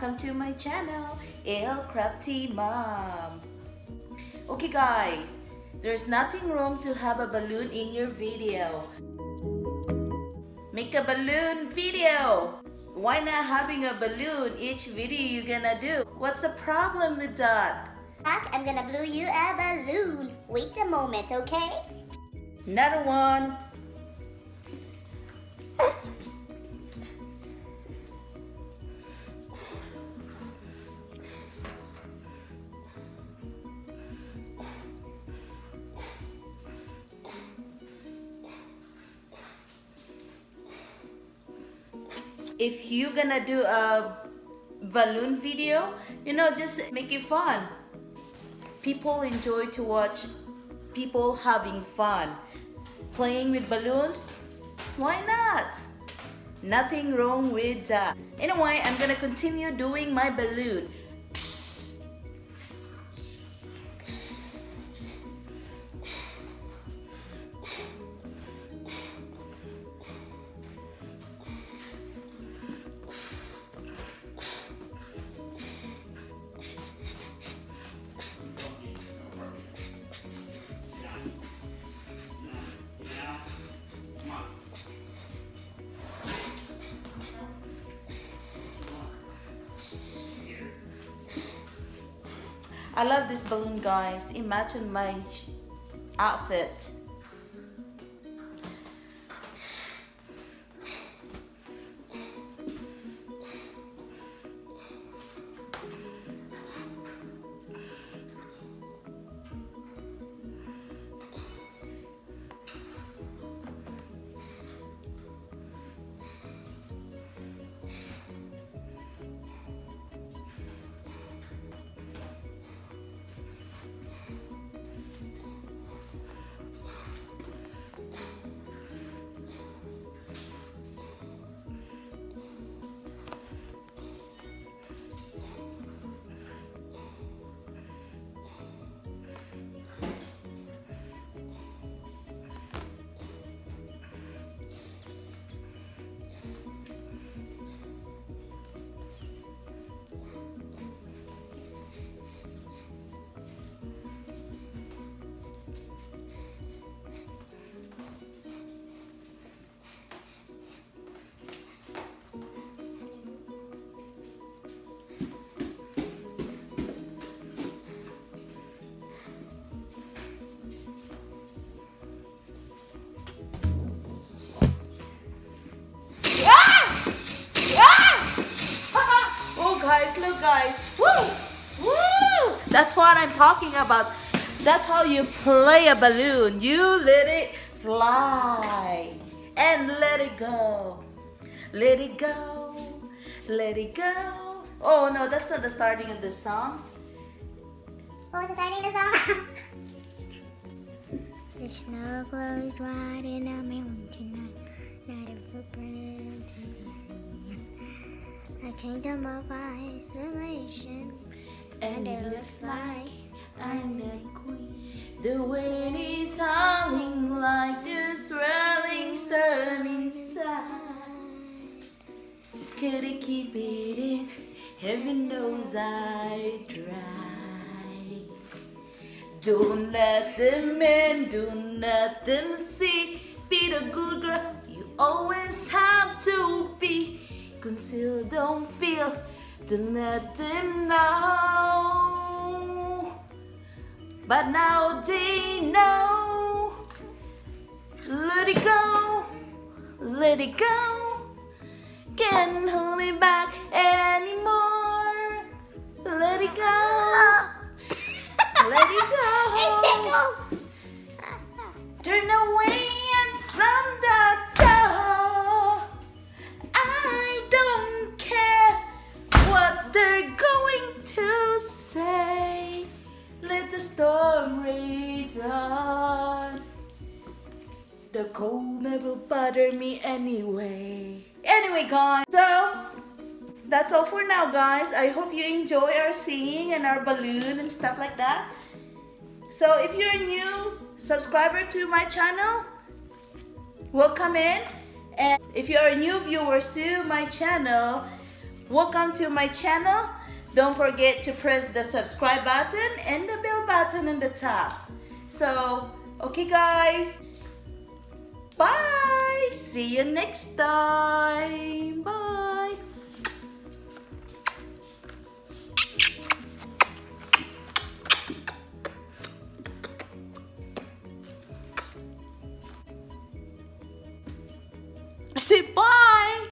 welcome to my channel, AL Crafty Mom. Okay guys, there's nothing wrong to have a balloon in your video. Make a balloon video. Why not having a balloon each video you're gonna do? What's the problem with that? I'm gonna blow you a balloon. Wait a moment, okay? Another one. If you're gonna do a balloon video, you know, just make it fun. People enjoy to watch people having fun. Playing with balloons? Why not? Nothing wrong with that. Anyway, I'm gonna continue doing my balloon. I love this balloon, guys. Imagine my outfit. That's what I'm talking about. That's how you play a balloon. You let it fly and let it go. Let it go. Let it go. Oh no, that's not the starting of the song. What was the starting of the song? The snow glows white in a mountain footprint to be seen. A kingdom of isolation, And it looks like I'm the queen. The wind is howling like the swirling storm inside. Couldn't keep it in, heaven knows I tried. Don't let them in, don't let them see. Be the good girl you always have to be. Conceal, don't feel, don't let them know. But now they know. Let it go, let it go. Can't hold it back anymore. Let it go. Let it go. it tickles! Turn away the storm. The cold never bothered me anyway. Anyway, guys, so that's all for now, guys. I hope you enjoy our singing and our balloon and stuff like that. So if you're a new subscriber to my channel, welcome in. And if you are new viewers to my channel, welcome to my channel. Don't forget to press the subscribe button and the bell button on the top. So, okay guys. Bye. See you next time. Bye.